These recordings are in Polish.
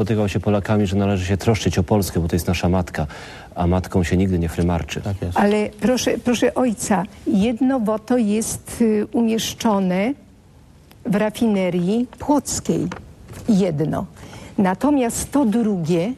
spotykał się Polakami, że należy się troszczyć o Polskę, bo to jest nasza matka, a matką się nigdy nie frymarczy. Tak jest. Ale proszę, proszę ojca, jedno woto jest y, umieszczone w rafinerii płockiej. Jedno. Natomiast to drugie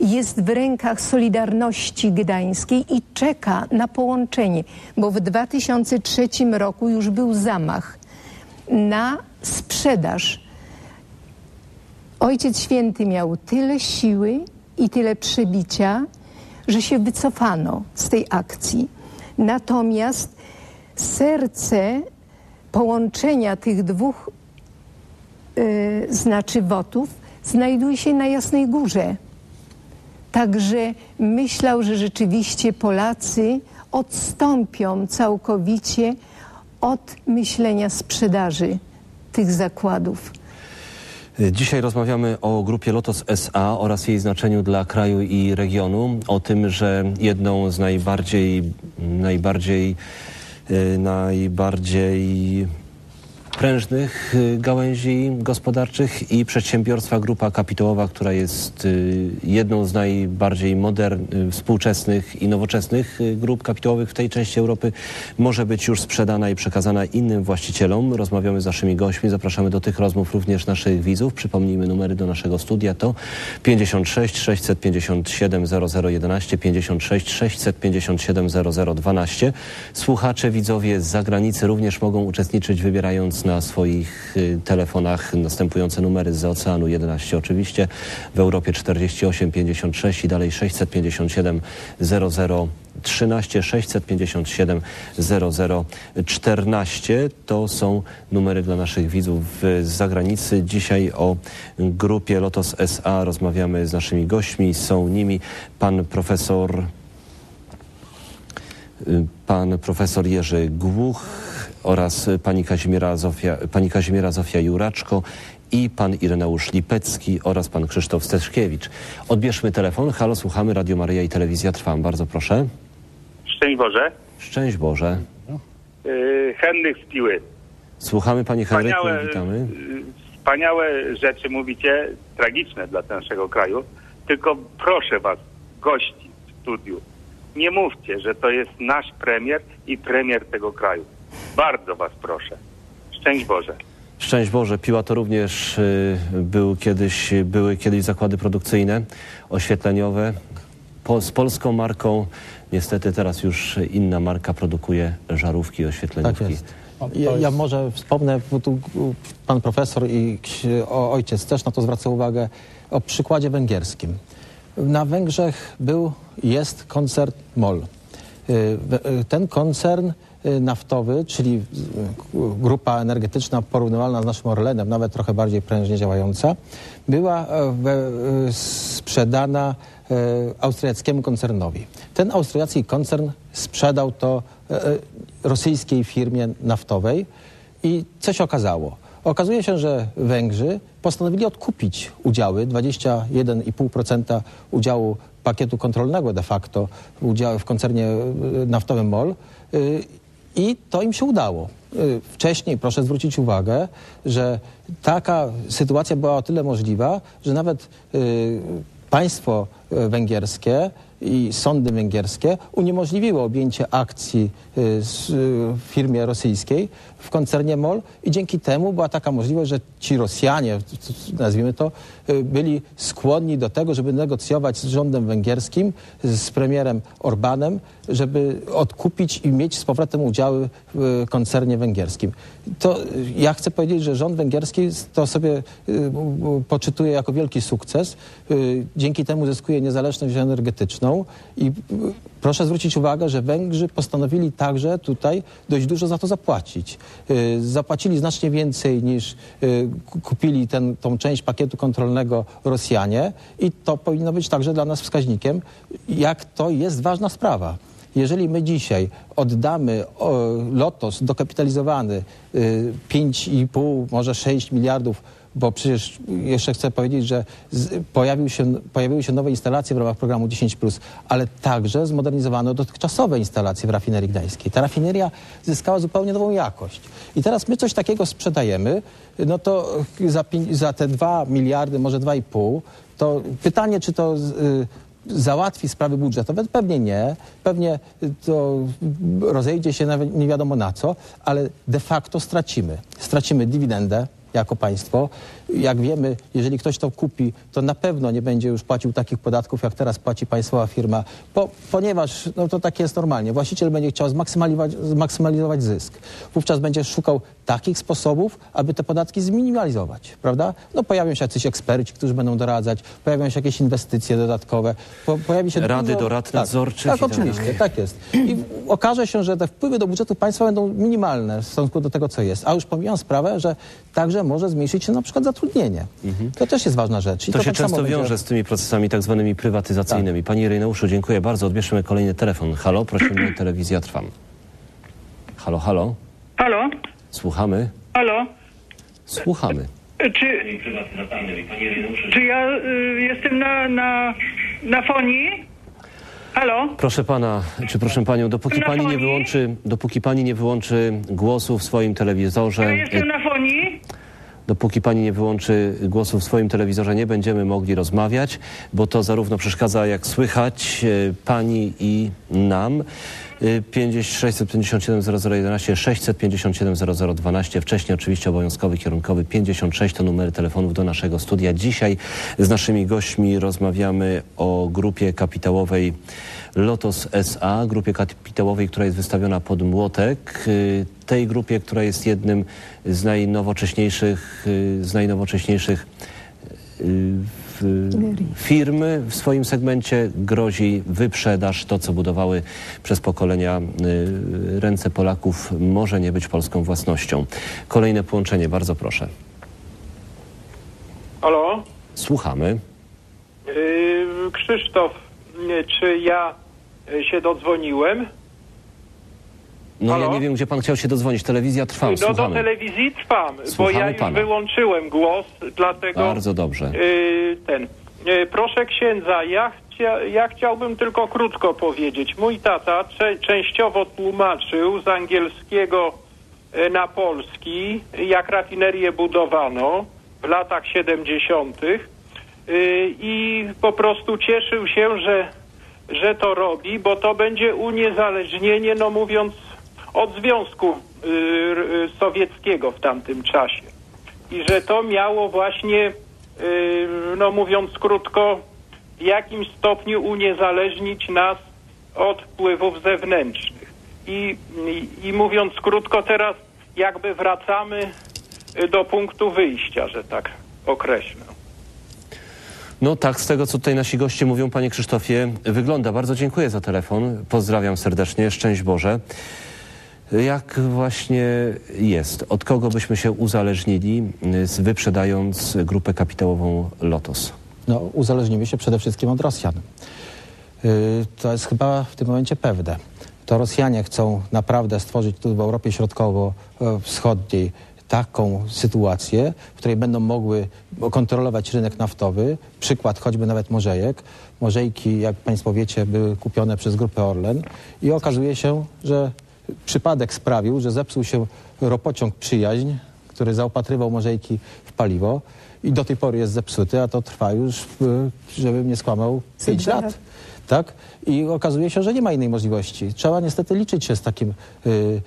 jest w rękach Solidarności Gdańskiej i czeka na połączenie, bo w 2003 roku już był zamach na sprzedaż. Ojciec Święty miał tyle siły i tyle przebicia, że się wycofano z tej akcji. Natomiast serce połączenia tych dwóch y, znaczy wotów znajduje się na Jasnej Górze. Także myślał, że rzeczywiście Polacy odstąpią całkowicie od myślenia sprzedaży tych zakładów. Dzisiaj rozmawiamy o grupie Lotos SA oraz jej znaczeniu dla kraju i regionu. O tym, że jedną z najbardziej, najbardziej, e, najbardziej prężnych y, gałęzi gospodarczych i przedsiębiorstwa Grupa Kapitałowa, która jest y, jedną z najbardziej modern, y, współczesnych i nowoczesnych grup kapitałowych w tej części Europy, może być już sprzedana i przekazana innym właścicielom. Rozmawiamy z naszymi gośćmi, zapraszamy do tych rozmów również naszych widzów. Przypomnijmy numery do naszego studia to 56 657 0011, 56 657 0012. Słuchacze, widzowie z zagranicy również mogą uczestniczyć wybierając na swoich y, telefonach następujące numery z oceanu 11 oczywiście, w Europie 48 56 i dalej 657 00 13 657 0014 to są numery dla naszych widzów z zagranicy. Dzisiaj o grupie Lotos SA rozmawiamy z naszymi gośćmi. Są nimi pan profesor y, pan profesor Jerzy Głuch, oraz pani Kazimiera Zofia, pani Kazimiera Zofia Juraczko i pan Ireneusz Lipecki oraz pan Krzysztof Steszkiewicz. Odbierzmy telefon. Halo, słuchamy. Radio Maryja i Telewizja Trwam. Bardzo proszę. Szczęść Boże. Szczęść Boże. Yy, Henryk z Piły. Słuchamy Panie Henryku Wspaniałe, witamy. yy, wspaniałe rzeczy mówicie, tragiczne dla naszego kraju. Tylko proszę was, gości w studiu, nie mówcie, że to jest nasz premier i premier tego kraju. Bardzo was proszę. Szczęść Boże. Szczęść Boże. Piła to również y, był kiedyś, były kiedyś zakłady produkcyjne, oświetleniowe. Po, z polską marką. Niestety teraz już inna marka produkuje żarówki i oświetleniówki. Tak jest. Ja, ja może wspomnę, bo tu pan profesor i ojciec też na to zwraca uwagę, o przykładzie węgierskim. Na Węgrzech był, jest koncern MOL. Y, y, Ten koncern naftowy, czyli y, grupa energetyczna porównywalna z naszym Orlenem, nawet trochę bardziej prężnie działająca, była e, y, sprzedana e, austriackiemu koncernowi. Ten austriacki koncern sprzedał to e, e, rosyjskiej firmie naftowej i co się okazało? Okazuje się, że Węgrzy postanowili odkupić udziały, 21,5% udziału pakietu kontrolnego de facto w koncernie e, naftowym MOL y, i to im się udało. Y, Wcześniej proszę zwrócić uwagę, że taka sytuacja była o tyle możliwa, że nawet y, państwo y, węgierskie i sądy węgierskie uniemożliwiły objęcie akcji y, y, firmie rosyjskiej w koncernie MOL i dzięki temu była taka możliwość, że ci Rosjanie, nazwijmy to, y, byli skłonni do tego, żeby negocjować z rządem węgierskim, z premierem Orbanem, żeby odkupić i mieć z powrotem udziały w koncernie węgierskim. To ja chcę powiedzieć, że rząd węgierski to sobie poczytuje jako wielki sukces. Dzięki temu zyskuje niezależność energetyczną i y, proszę zwrócić uwagę, że Węgrzy postanowili także tutaj dość dużo za to zapłacić. Y, Zapłacili znacznie więcej niż y, ku- kupili ten, tą część pakietu kontrolnego Rosjanie i to powinno być także dla nas wskaźnikiem, jak to jest ważna sprawa. Jeżeli my dzisiaj oddamy Lotos dokapitalizowany y, 5,5, może 6 miliardów bo przecież jeszcze chcę powiedzieć, że pojawił się, pojawiły się nowe instalacje w ramach programu 10+, ale także zmodernizowano dotychczasowe instalacje w rafinerii gdańskiej. Ta rafineria zyskała zupełnie nową jakość. I teraz my coś takiego sprzedajemy, no to za, za te 2 miliardy, może 2,5, to pytanie, czy to... y, załatwi sprawy budżetowe? Pewnie nie. Pewnie to rozejdzie się nie wiadomo na co, ale de facto stracimy. Stracimy dywidendę jako państwo. Jak wiemy, jeżeli ktoś to kupi, to na pewno nie będzie już płacił takich podatków, jak teraz płaci państwowa firma, bo, ponieważ no to tak jest normalnie. Właściciel będzie chciał zmaksymalizować, zmaksymalizować zysk. Wówczas będzie szukał takich sposobów, aby te podatki zminimalizować, prawda? No pojawią się jacyś eksperci, którzy będą doradzać, pojawią się jakieś inwestycje dodatkowe, po, pojawi się Rady dużo... do rad tak, nadzorczych Tak, tak oczywiście, tak jest. I okaże się, że te wpływy do budżetu państwa będą minimalne w stosunku do tego, co jest. A już pomijam sprawę, że także może zmniejszyć się na przykład zatrudnienie. To też jest ważna rzecz. I To, się tak często będzie- wiąże z tymi procesami tak zwanymi prywatyzacyjnymi. Panie Ireneuszu, dziękuję bardzo. Odbierzemy kolejny telefon. Halo, prosimy, telewizja trwam. Halo, halo, Halo? słuchamy, Halo? słuchamy. Czy, czy ja y, jestem na, na, na fonii? Halo? Proszę pana, czy proszę panią, dopóki Na pani nie foni? wyłączy, dopóki pani nie wyłączy głosu w swoim telewizorze, Ja jestem na fonii? Dopóki pani nie wyłączy głosu w swoim telewizorze, nie będziemy mogli rozmawiać, bo to zarówno przeszkadza, jak słychać, e, pani i nam. E, 50 657 0011, 657 0012, wcześniej oczywiście obowiązkowy kierunkowy 56 to numery telefonów do naszego studia. Dzisiaj z naszymi gośćmi rozmawiamy o grupie kapitałowej Lotos SA, grupie kapitałowej, która jest wystawiona pod młotek. Y, Tej grupie, która jest jednym z najnowocześniejszych, y, z najnowocześniejszych y, w- firmy w swoim segmencie grozi wyprzedaż. To, co budowały przez pokolenia ręce Polaków, może nie być polską własnością. Kolejne połączenie, bardzo proszę. Halo? Słuchamy. Krzysztof, czy ja się dodzwoniłem? No ja Halo? nie wiem, gdzie pan chciał się dodzwonić. Telewizja trwa, No do słuchamy. telewizji trwam, bo Słuchamy ja już pana. wyłączyłem głos, dlatego Bardzo dobrze. yy, ten. Yy, proszę księdza, ja, chcia, ja chciałbym tylko krótko powiedzieć. Mój tata cze, częściowo tłumaczył z angielskiego na polski, jak rafinerię budowano w latach 70. Yy, i po prostu cieszył się, że, że to robi, bo to będzie uniezależnienie, no mówiąc, od Związku y, y, Sowieckiego w tamtym czasie. I że to miało właśnie, y, no mówiąc krótko, w jakimś stopniu uniezależnić nas od wpływów zewnętrznych. I, i, i mówiąc krótko, teraz jakby wracamy do punktu wyjścia, że tak określę. No tak, z tego co tutaj nasi goście mówią, panie Krzysztofie, wygląda. Bardzo dziękuję za telefon. Pozdrawiam serdecznie. Szczęść Boże. Jak właśnie jest? Od kogo byśmy się uzależnili, y, wyprzedając grupę kapitałową Lotos? No, uzależnimy się przede wszystkim od Rosjan. Yy, To jest chyba w tym momencie pewne. To Rosjanie chcą naprawdę stworzyć tu w Europie Środkowo-Wschodniej taką sytuację, w której będą mogły kontrolować rynek naftowy. Przykład choćby nawet Morzejek. Morzejki, jak Państwo wiecie, były kupione przez grupę Orlen i okazuje się, że przypadek sprawił, że zepsuł się ropociąg Przyjaźń, który zaopatrywał Morzejki w paliwo i do tej pory jest zepsuty, a to trwa już, żebym nie skłamał, 5 dwa lat. Tak? I okazuje się, że nie ma innej możliwości. Trzeba niestety liczyć się z takim. y,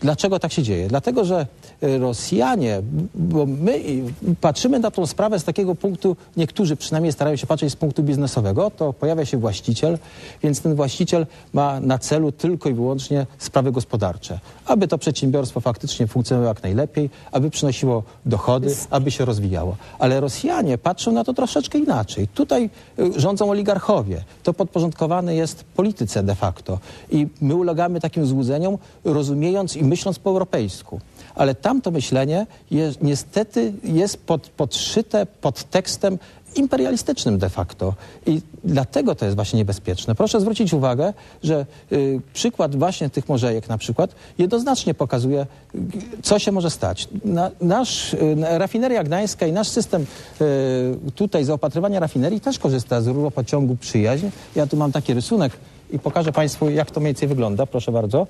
dlaczego tak się dzieje? Dlatego, że y, Rosjanie, bo my y, patrzymy na tą sprawę z takiego punktu, niektórzy przynajmniej starają się patrzeć z punktu biznesowego, to pojawia się właściciel, więc ten właściciel ma na celu tylko i wyłącznie sprawy gospodarcze. Aby to przedsiębiorstwo faktycznie funkcjonowało jak najlepiej, aby przynosiło dochody, aby się rozwijało. Ale Rosjanie patrzą na to troszeczkę inaczej. Tutaj rządzą oligarchowie. To podporządkowane jest polityce de facto. I my ulegamy takim złudzeniom, rozumiejąc i myśląc po europejsku. Ale tamto myślenie jest, niestety jest pod, podszyte pod tekstem imperialistycznym de facto. I dlatego to jest właśnie niebezpieczne. Proszę zwrócić uwagę, że y, przykład właśnie tych morzejek na przykład jednoznacznie pokazuje, y, co się może stać. Na, nasz, y, rafineria gdańska i nasz system y, tutaj zaopatrywania rafinerii też korzysta z ruropociągu Przyjaźń. Ja tu mam taki rysunek i pokażę Państwu, jak to mniej więcej wygląda. Proszę bardzo.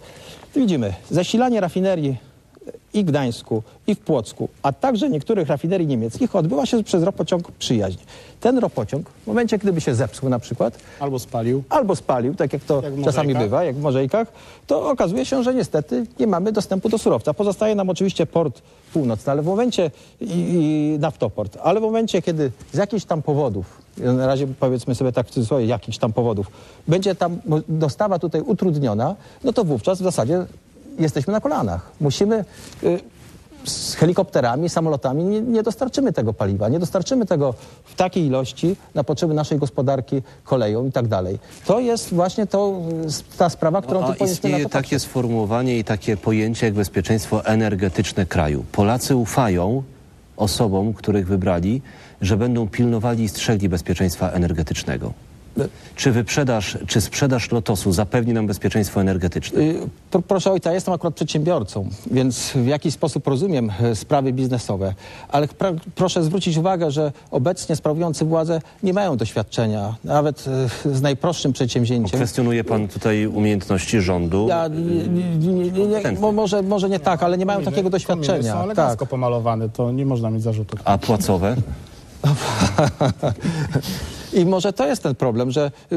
Widzimy zasilanie rafinerii i w Gdańsku, i w Płocku, a także niektórych rafinerii niemieckich odbyła się przez ropociąg Przyjaźń. Ten ropociąg, w momencie, gdyby się zepsuł na przykład, Albo spalił. albo spalił, tak jak to Jak czasami bywa, jak w Morzejkach, to okazuje się, że niestety nie mamy dostępu do surowca. Pozostaje nam oczywiście port północny, ale w momencie i, i naftoport, ale w momencie, kiedy z jakichś tam powodów, na razie powiedzmy sobie tak w cudzysłowie, jakichś tam powodów, będzie tam dostawa tutaj utrudniona, no to wówczas w zasadzie jesteśmy na kolanach. Musimy y, z helikopterami, samolotami nie, nie dostarczymy tego paliwa, nie dostarczymy tego w takiej ilości na potrzeby naszej gospodarki koleją i tak dalej. To jest właśnie to, y, ta sprawa, którą No, tu na istnieje to takie sformułowanie i takie pojęcie jak bezpieczeństwo energetyczne kraju. Polacy ufają osobom, których wybrali, że będą pilnowali i strzegli bezpieczeństwa energetycznego. Czy wyprzedaż, czy sprzedaż Lotosu zapewni nam bezpieczeństwo energetyczne? Y, Pro, proszę ojca, jestem akurat przedsiębiorcą, więc w jakiś sposób rozumiem e, sprawy biznesowe, ale pra, proszę zwrócić uwagę, że obecnie sprawujący władzę nie mają doświadczenia, nawet e, z najprostszym przedsięwzięciem. Kwestionuje pan tutaj umiejętności rządu? Ja, nie, nie, nie, nie, nie, mo- może, może nie tak, ale nie mają takiego doświadczenia. są Tak. pomalowane, to nie można mieć zarzutów. A płacowe? I może to jest ten problem, że y,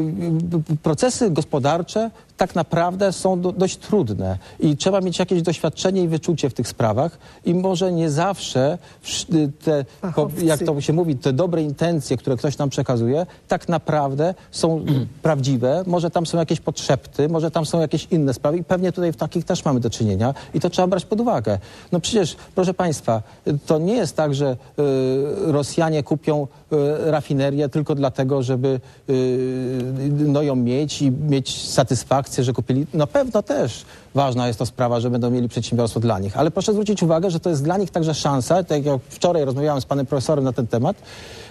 y, procesy gospodarcze tak naprawdę są do, dość trudne i trzeba mieć jakieś doświadczenie i wyczucie w tych sprawach i może nie zawsze wsz- y, te, Fachowcy. jak to się mówi, te dobre intencje, które ktoś nam przekazuje, tak naprawdę są prawdziwe. Może tam są jakieś podszepty, może tam są jakieś inne sprawy i pewnie tutaj w takich też mamy do czynienia i to trzeba brać pod uwagę. No przecież, proszę Państwa, to nie jest tak, że y, Rosjanie kupią y, rafinerię tylko dlatego, żeby y, no, ją mieć i mieć satysfakcję, że kupili. Na pewno też ważna jest to sprawa, że będą mieli przedsiębiorstwo dla nich, ale proszę zwrócić uwagę, że to jest dla nich także szansa, tak jak wczoraj rozmawiałem z panem profesorem na ten temat,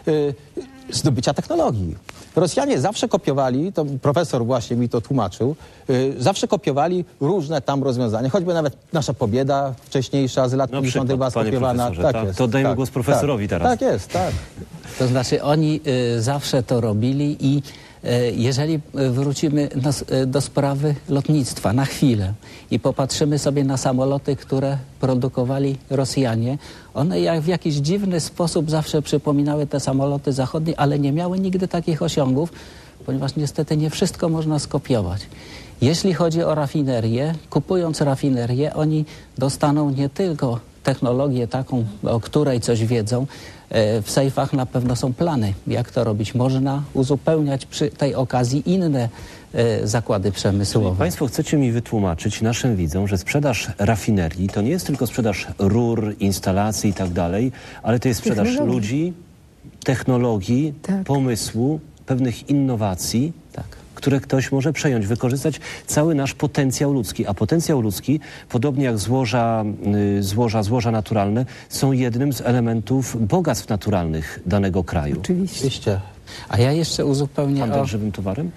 y, zdobycia technologii. Rosjanie zawsze kopiowali, to profesor właśnie mi to tłumaczył, zawsze kopiowali różne tam rozwiązania, choćby nawet nasza pobieda wcześniejsza z lat No 50. była skopiowana. profesorze, tak? jest, To dajmy głos profesorowi tak, teraz. Tak jest, tak. To znaczy oni y, zawsze to robili i y, jeżeli wrócimy y, do sprawy lotnictwa na chwilę i popatrzymy sobie na samoloty, które produkowali Rosjanie, one jak w jakiś dziwny sposób zawsze przypominały te samoloty zachodnie, ale nie miały nigdy takich osiągów, ponieważ niestety nie wszystko można skopiować. Jeśli chodzi o rafinerię, kupując rafinerię, oni dostaną nie tylko technologię taką, o której coś wiedzą. E, W sejfach na pewno są plany, jak to robić. Można uzupełniać przy tej okazji inne e, zakłady przemysłowe. Państwo chcecie mi wytłumaczyć naszym widzom, że sprzedaż rafinerii to nie jest tylko sprzedaż rur, instalacji i tak dalej, ale to jest sprzedaż Technologii. ludzi, technologii, Tak. pomysłu, pewnych innowacji, Tak. Które ktoś może przejąć, wykorzystać cały nasz potencjał ludzki. A potencjał ludzki, podobnie jak złoża, y, złoża, złoża naturalne, są jednym z elementów bogactw naturalnych danego kraju. Oczywiście. Oczywiście. A ja jeszcze uzupełnię Handel o... żywym towarem?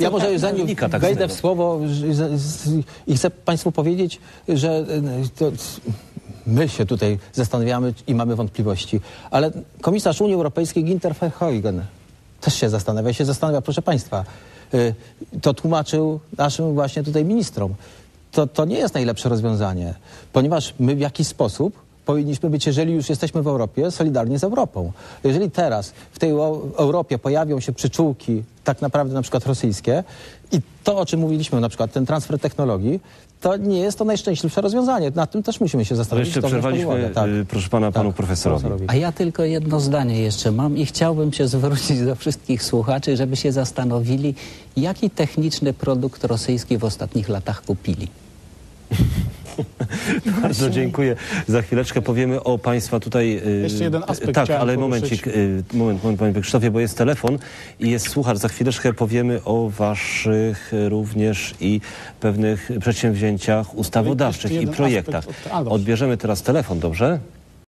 Ja może zanim tak wejdę w słowo i chcę Państwu powiedzieć, że y, to, my się tutaj zastanawiamy i mamy wątpliwości, ale komisarz Unii Europejskiej Ginter Verheugen też się zastanawia, się zastanawia, proszę Państwa, y, to tłumaczył naszym właśnie tutaj ministrom. To, to nie jest najlepsze rozwiązanie, ponieważ my w jakiś sposób powinniśmy być, jeżeli już jesteśmy w Europie, solidarni z Europą. Jeżeli teraz w tej Eu- Europie pojawią się przyczółki tak naprawdę na przykład rosyjskie i to, o czym mówiliśmy, na przykład ten transfer technologii, to nie jest to najszczęśliwsze rozwiązanie. Nad tym też musimy się Ale zastanowić. jeszcze przerwaliśmy. Tak. y, proszę pana, panu Tak, profesorowi. A ja tylko jedno zdanie jeszcze mam i chciałbym się zwrócić do wszystkich słuchaczy, żeby się zastanowili, jaki techniczny produkt rosyjski w ostatnich latach kupili. Bardzo Właśnie. dziękuję. Za chwileczkę powiemy o Państwa tutaj... y, Jeszcze jeden aspekt Tak, ale momencik, y, moment, moment, panie Krzysztofie, bo jest telefon i jest słuchacz. Za chwileczkę powiemy o Waszych również i pewnych przedsięwzięciach ustawodawczych i projektach. aspekt. Odbierzemy teraz telefon, dobrze?